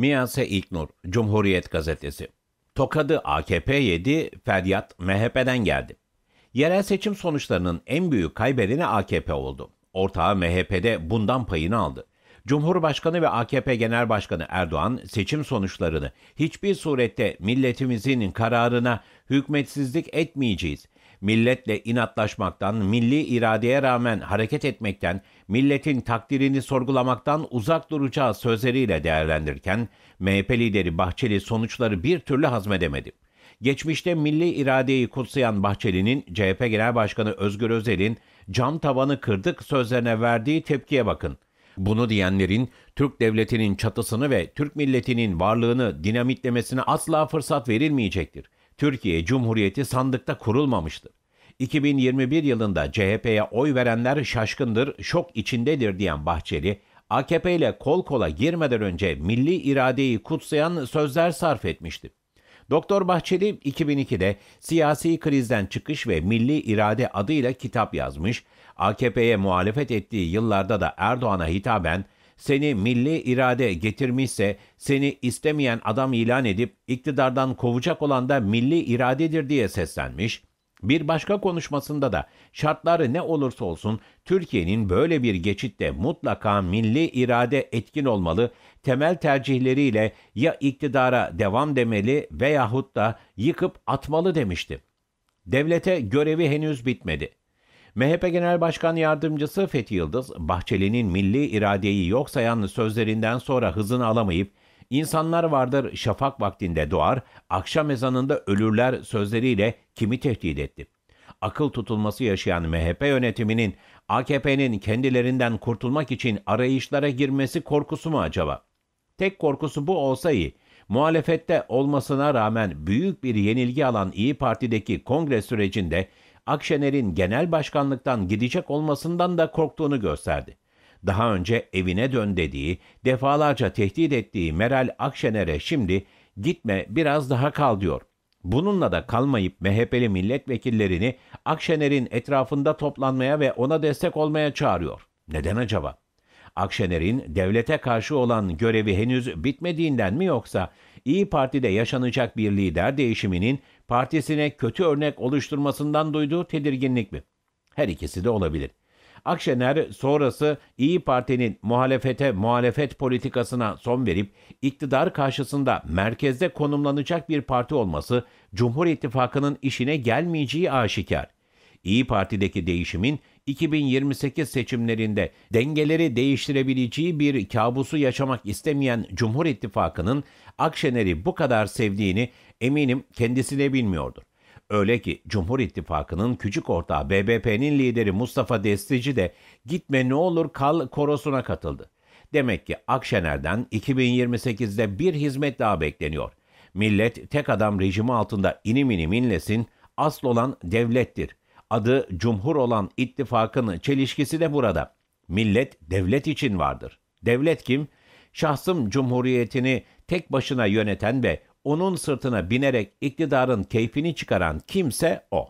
Miyase İlknur, Cumhuriyet Gazetesi. Tokadı AKP yedi, feryat MHP'den geldi. Yerel seçim sonuçlarının en büyük kaybedeni AKP oldu. Ortağı MHP'de bundan payını aldı. Cumhurbaşkanı ve AKP Genel Başkanı Erdoğan seçim sonuçlarını hiçbir surette milletimizin kararına hükmetsizlik etmeyeceğiz. Milletle inatlaşmaktan, milli iradeye rağmen hareket etmekten, milletin takdirini sorgulamaktan uzak duracağı sözleriyle değerlendirirken MHP lideri Bahçeli sonuçları bir türlü hazmedemedi. Geçmişte milli iradeyi kutsayan Bahçeli'nin CHP Genel Başkanı Özgür Özel'in cam tavanı kırdık sözlerine verdiği tepkiye bakın. Bunu diyenlerin Türk devletinin çatısını ve Türk milletinin varlığını dinamitlemesine asla fırsat verilmeyecektir. Türkiye Cumhuriyeti sandıkta kurulmamıştır. 2021 yılında CHP'ye oy verenler şaşkındır, şok içindedir diyen Bahçeli, AKP ile kol kola girmeden önce milli iradeyi kutsayan sözler sarf etmişti. Doktor Bahçeli 2002'de siyasi krizden çıkış ve milli irade adıyla kitap yazmış, AKP'ye muhalefet ettiği yıllarda da Erdoğan'a hitaben seni milli irade getirmişse seni istemeyen adam ilan edip iktidardan kovacak olan da milli iradedir diye seslenmiş. Bir başka konuşmasında da şartları ne olursa olsun Türkiye'nin böyle bir geçitte mutlaka milli irade etkin olmalı, temel tercihleriyle ya iktidara devam demeli veyahut da yıkıp atmalı demişti. Devlete görevi henüz bitmedi. MHP Genel Başkan Yardımcısı Fethi Yıldız, Bahçeli'nin milli iradeyi yok sayan sözlerinden sonra hızını alamayıp, insanlar vardır şafak vaktinde doğar, akşam ezanında ölürler sözleriyle kimi tehdit etti? Akıl tutulması yaşayan MHP yönetiminin AKP'nin kendilerinden kurtulmak için arayışlara girmesi korkusu mu acaba? Tek korkusu bu olsa iyi. Muhalefette olmasına rağmen büyük bir yenilgi alan İyi Parti'deki kongre sürecinde Akşener'in genel başkanlıktan gidecek olmasından da korktuğunu gösterdi. Daha önce evine dön dediği, defalarca tehdit ettiği Meral Akşener'e şimdi gitme biraz daha kal diyor. Bununla da kalmayıp MHP'li milletvekillerini Akşener'in etrafında toplanmaya ve ona destek olmaya çağırıyor. Neden acaba? Akşener'in devlete karşı olan görevi henüz bitmediğinden mi yoksa İyi Parti'de yaşanacak bir lider değişiminin partisine kötü örnek oluşturmasından duyduğu tedirginlik mi? Her ikisi de olabilir. Akşener sonrası İyi Parti'nin muhalefete muhalefet politikasına son verip iktidar karşısında merkezde konumlanacak bir parti olması Cumhur İttifakı'nın işine gelmeyeceği aşikar. İyi Parti'deki değişimin 2028 seçimlerinde dengeleri değiştirebileceği bir kabusu yaşamak istemeyen Cumhur İttifakı'nın Akşener'i bu kadar sevdiğini eminim kendisi de bilmiyordur. Öyle ki Cumhur İttifakı'nın küçük ortağı BBP'nin lideri Mustafa Destici de gitme ne olur kal korosuna katıldı. Demek ki Akşener'den 2028'de bir hizmet daha bekleniyor. Millet tek adam rejimi altında inim inim inlesin, asıl olan devlettir. Adı Cumhur olan ittifakın çelişkisi de burada. Millet devlet için vardır. Devlet kim? Şahsım cumhuriyetini tek başına yöneten ve onun sırtına binerek iktidarın keyfini çıkaran kimse o.